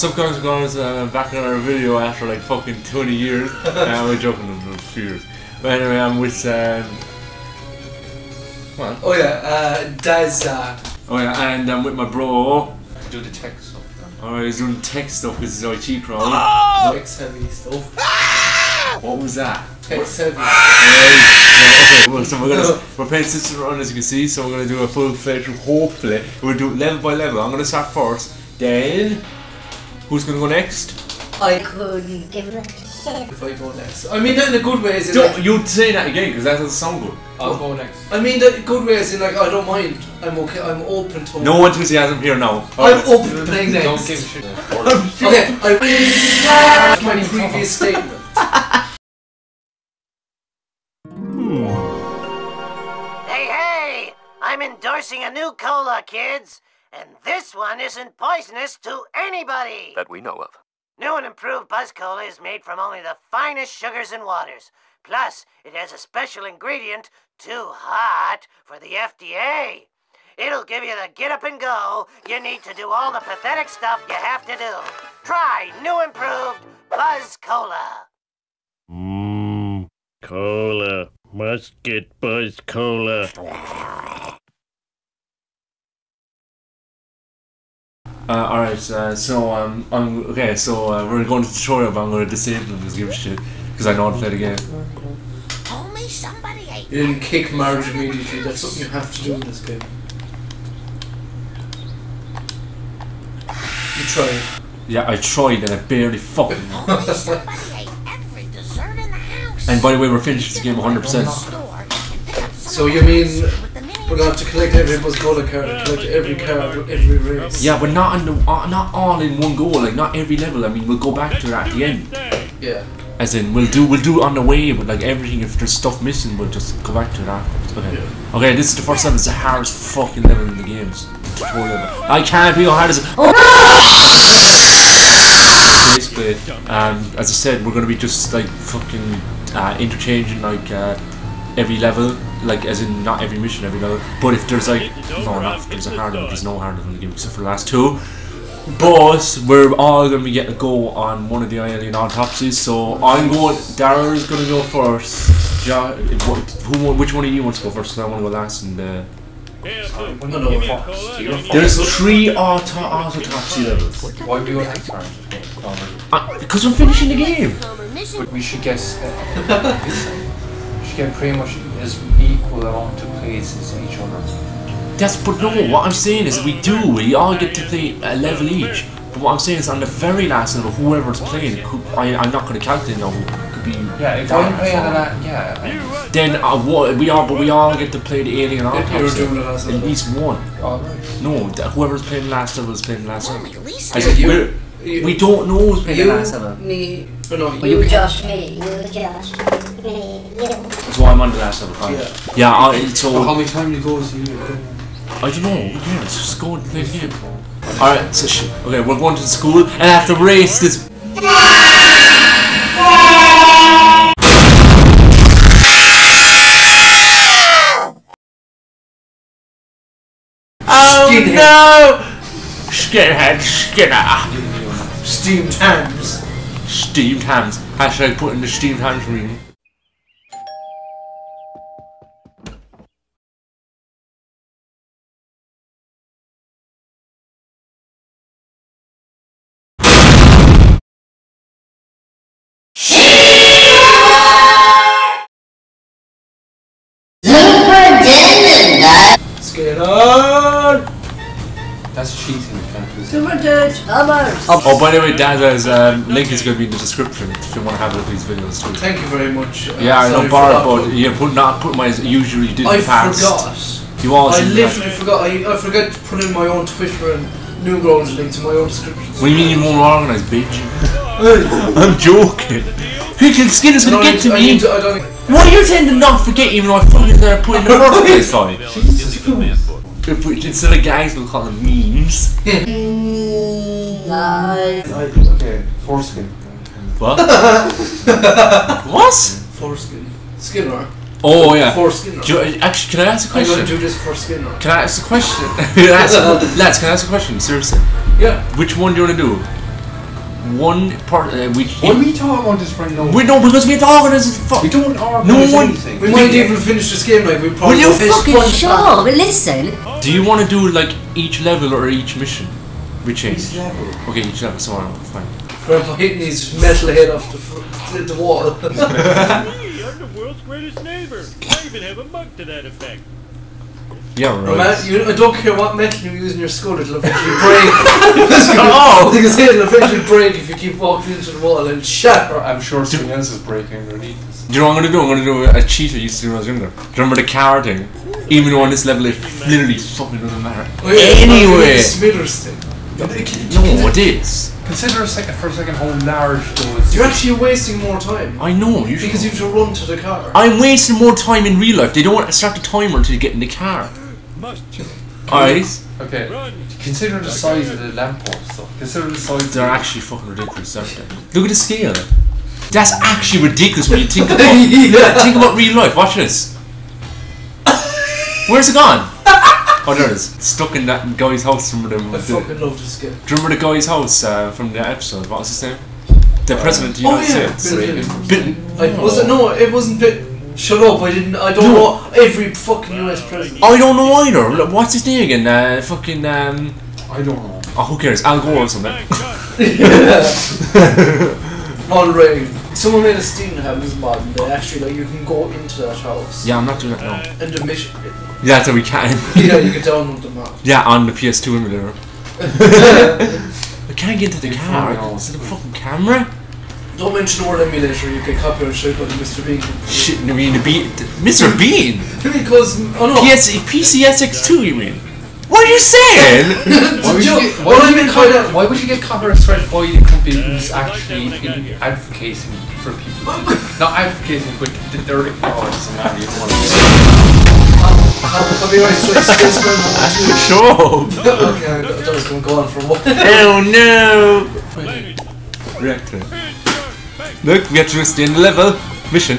Some guys are going uh, back on our video after like fucking 20 years. uh, we're joking them a few years. But anyway, I'm with. Um, what? Oh yeah, uh, Daz. Uh, Oh yeah, and I'm with my bro. Do the tech stuff. Alright, he's doing tech stuff because it's IT crowd. Text heavy stuff. What was that? Text heavy. Right, okay, well, so we're gonna we're playing Simpsons Run as you can see, so we're gonna do a full playthrough. Hopefully, we'll do it level by level. I'm gonna start first. Then, who's gonna go next? I couldn't give a shit. if I go next. I mean that in a good way, as in like, you say that again because that doesn't sound good. I'll go next. I mean that in a good way, as in like I don't mind. I'm okay. I'm open to. No enthusiasm here now. I'm open to playing next. Don't give a shit. Okay, I my previous statement. Hmm. Hey, hey! I'm endorsing a new cola, kids! And this one isn't poisonous to anybody! That we know of. New and improved Buzz Cola is made from only the finest sugars and waters. Plus, it has a special ingredient, too hot for the FDA. It'll give you the get up and go you need to do all the pathetic stuff you have to do. Try new improved Buzz Cola. Mmm, cola. Must get Buzz Cola. Uh, Alright, uh, so um, I'm okay. So uh, we're going to tutorial, but I'm going to disable them because give a shit because I know how to play the game. Told me somebody ate. You didn't kick marriage immediately. That's something you have to do in this game. You tried. Yeah, I tried and I barely fucking. Told me somebody ate every dessert in the house. And by the way, we're finished this game 100. percent So you mean we're gonna have to collect every Buzz Cola card, collect every card every race? Yeah, but not in the, uh, not all in one go. Like not every level. I mean, we'll go back to that at the end. Yeah. As in, we'll do we'll do on the way, but like everything. If there's stuff missing, we'll just go back to that. Okay. Okay, this is the first level. It's the hardest fucking level in the games. Level. I can't be how hard as it. Basically, um, as I said, we're gonna be just like fucking uh, interchanging like uh, every level, like as in not every mission, every level. But if there's like no, not if there's a hard level, there's no hard level in the game except for the last two. But we're all gonna be getting a go on one of the alien autopsies. So I'm going. Daryl's gonna go first. Jo- who? Which one of you wants to go first? 'Cause I want to go last. And uh, When you go first, go first? there's three auto autopsy levels. Why do you go next round? Uh, because we're finishing the game. But we should get. Uh, we should get pretty much as equal amount of plays as each other. That's but no. What I'm saying is we do. We all get to play a level each. But what I'm saying is on the very last level, whoever's playing, could, I, I'm not going to calculate now. who Could be. Yeah, if I'm playing on that, yeah. Then uh, what, we all, but we all get to play the alien If you autopsy. doing the last At level. least one. Alright. No, th- whoever's playing the last level is playing the last Only level. Lisa. I said, you- we're- You, we don't know who's playing you, the last level. me, or no, You you. just me. You just me. You. So I'm under the last level. fine. Yeah. Yeah. I, so How many times you go to you? I don't know. Yeah, it's Just go and play the game. Alright, so sh- okay, we're going to school and I have to race this. Oh Skinhead. no! Skinhead Skinner! Steamed hams. Steamed hams. Hashtag put in the steamed hams reading. That's cheating, you can't do that. Super dude. Hummers. Oh, by the way, Dada's um, link is going to be in the description if you want to have a look at these videos too. Thank you very much. Uh, Yeah, I sorry know, for Bar, but you put not put my usually you did in I the past. forgot. You always I do that. literally forgot. I, I forgot to put in my own Twitter and Newgrounds link to my own description. What do you mean you're more organised, bitch? I'm joking. Who can skin is gonna get to I need me. to- I don't. Why are you saying to not forget even though I fucking there put in the first place, sorry? If we, instead of gangs, we'll call them memes. Nice. Okay, foreskin. What? what? Foreskin. Skinner. Oh yeah. Foreskin. Do you, actually, can I ask a I'm gonna do this for Skinner. Can I ask a question? Can I ask a- lads, can I ask a question? Seriously. Yeah. Which one do you want to do? One part. Uh, we, What are we talking about this right now? we no because we're talking as fuck. We don't organise No one- anything. We might even finish this game like we Will probably you finish fucking one Shut time. up, listen. Do you want to do like each level or each mission? We change. Each level. Okay, each level. So on, fine. Grandpa hitting his metal head off the, fr- the, the wall. Me, I'm the world's greatest neighbor. I even have a mug to that effect. Yeah, right. man, you, I don't care what metal you use in your skull, it'll eventually break. Oh! Because it'll eventually break if you keep walking into the wall and shatter. I'm sure something else is breaking underneath us. Do you know what I'm gonna do? I'm gonna do a cheat I used to do when I was younger. Do you remember the car thing? Even though on this level it literally fucking doesn't matter. Oh, yeah, Anyway. the Smithers thing. No, it is. Consider a second for a second how large those. You're actually wasting more time. I know. You Because you have to run to the car. I'm wasting more time in real life. They don't want to start the timer until you get in the car. Must Alright? Okay. run. Consider the size of the lamppost. Though. Consider the size. They're actually fucking ridiculous, aren't they? Look at the scale. That's actually ridiculous when you think about yeah. think about real life. Watch this. Where's it gone? Oh, there it is. Stuck in that guy's house from the. I the fucking love this game. do you remember the guy's house uh, from the episode? What was his name? The president of the Oh United yeah, States. Bill Clinton. Bitten. I, was it no? It wasn't. Bit, shut up! I didn't. I don't No. know every fucking US president. I don't know either. Look, What's his name again? Uh, fucking. Um, I don't know. oh, who cares? Al Gore or something. All right. Someone made a Steam House mod and they actually like you can go into that house Yeah, I'm not doing that now. and the mission. Yeah, so we can. Yeah, you can download the mod. yeah, on the PS2 emulator. I can't get into the car. probably Is it a fucking camera? Don't mention the word emulator. You get copyright strike by the Mr. Bean. Shit, I mean the Bean, Mr. Bean. because oh no. PS, PCSX2, you mean? What are you saying? Why would you get, what why I would you mean get copyright, why would you get copyright strike by the company who's actually in advocating for people? Not advocating, but th- they're oh, it doesn't matter. You don't want to Copyright strike Space Man One Two. Show up. Okay, I thought it was going to go on for a while. Oh no. Landed. Reactor. Heads down. Back. Look, we have to just the end of the level. Mission.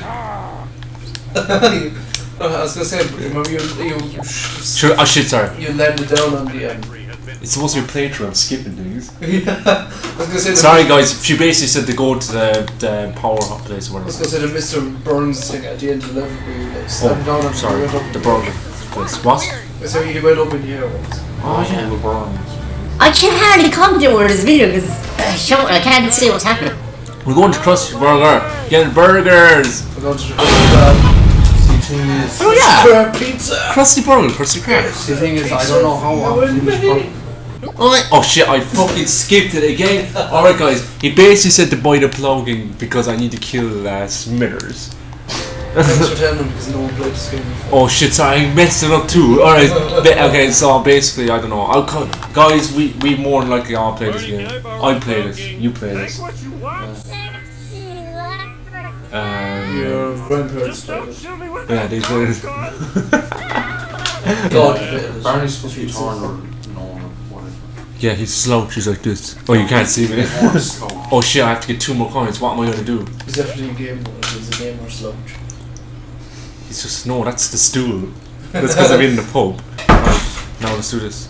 I was gonna say, remember you you Sure, oh shit, sorry. you landed down on the um, It's supposed to be a playthrough, I'm skipping things. yeah. I was gonna say the, Sorry guys, she basically said to go to the, the power hot place or I was whatever. gonna say the Mr. Burns thing at the end of the level where you like slam down Oh, and sorry, you went up the burger place. What? So he went up in the air once. Oh yeah. the burns. I can hardly comment on this video because uh, I can't see what's happening. We're going to Krusty Burger. Get burgers. We're going to the the thing is, Oh yeah. Square Pizza. Krusty Burger, Krusty Krab. the thing is, I don't know how often this pro- Oh, shit, I fucking skipped it again. Alright guys, he basically said to buy the plugin because I need to kill uh, Smithers. Thanks for telling him because no one played this game before. Oh shit, sorry, I messed it up too. Alright, okay, so basically, I don't know. I'll cut. Guys, we, we more than likely all play this game. I play this, you play this. what you want. Um, Your grandparents played Don't it. shoot me with Yeah, that they play it. God. Barney's supposed to be torn or no whatever. yeah, he's slouched like this. Oh, you can't see me. Oh shit, I have to get two more coins. What am I gonna do? He's definitely a game. He's a gamer slouch. He's just, no, that's the stool. That's because I'm in the pub. Right, now let's do this.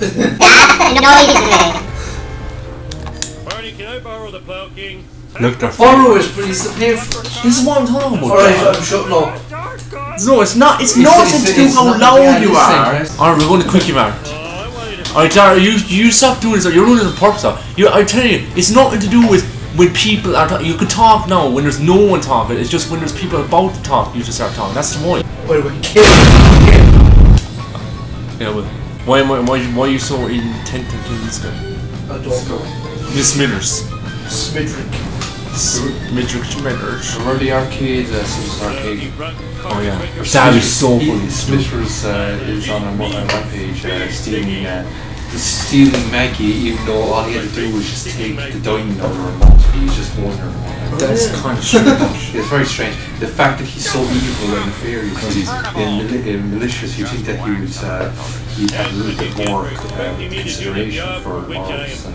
Barney, can I borrow the plow king? Look, they're Borrow it, but he's to pay for it. This is what I'm talking about. Alright, I'm shutting up. No, it's not. It's, It's- nothing it's- to do it's how not- loud you are. listen. Alright, we're going to Kwik-E-Mart. I wanted to. Alright, Dara, you you stop doing this. You're doing this on purpose. Now. You, I tell you, it's nothing to do with when people are. talking. you can talk now when there's no one talking. It's just when there's people about to talk, you just start talking. That's the point. Wait, wait, kill Yeah, but why am I? Why, why are you so intent on killing this guy? I don't know. Miss Smithers. Smidrick. Smithers. Smithers. Remember the arcade, uh, Simpsons arcade? Oh yeah, that is so He- funny. Smithers uh, is on a, mo- a rampage uh, stealing, uh, stealing Maggie, even though all he had to do was just take the diamond out of her mouth. He's just going her. That's kind of strange. It's very strange. The fact that he's so evil and nefarious he's- and, mali- and malicious, you think that he would uh, he'd have a little bit more uh, consideration for morals.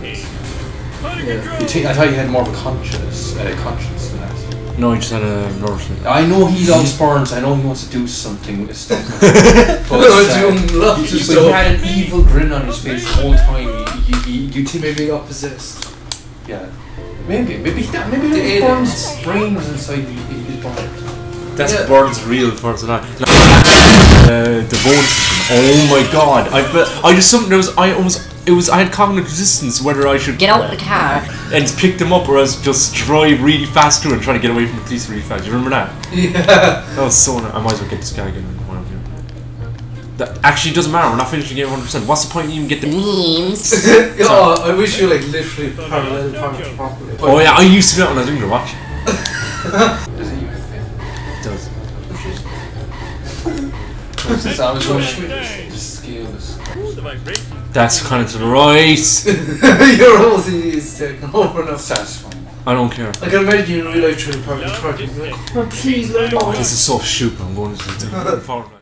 And, you think, I thought you had more of a conscience, uh, conscience than that. No, he just had a nourishment. I know he loves Burns. I know he wants to do something with stuff. but, No, uh, it's doing lots he, of but he had an evil grin on his face the whole time. He, you, you, you think Maybe he got possessed. Yeah. Maybe, maybe that, maybe The. Burns' brains inside his his body. That's Yeah. Burns' real personality. Uh, the system. Oh my god! I bet I just something there was I almost it was I had cognitive resistance whether I should Get out of the car. and pick them up or else just drive really fast through and try to get away from the police really fast. You remember that? Yeah. That was so. anno- I might as well get this guy again. while I'm here. That actually doesn't matter. We're not finishing the game 100. percent What's the point? in even get the? Memes. oh, I wish you like literally parallel park properly. Oh yeah, I used to do that when I was younger. Watch. Is it you? It does. Since That's kind of to the right. Your whole CD is taken over now. Satisfying. I don't care. I can imagine you in real life trying to park the truck and be like, oh, please let me This is so stupid. I'm going to the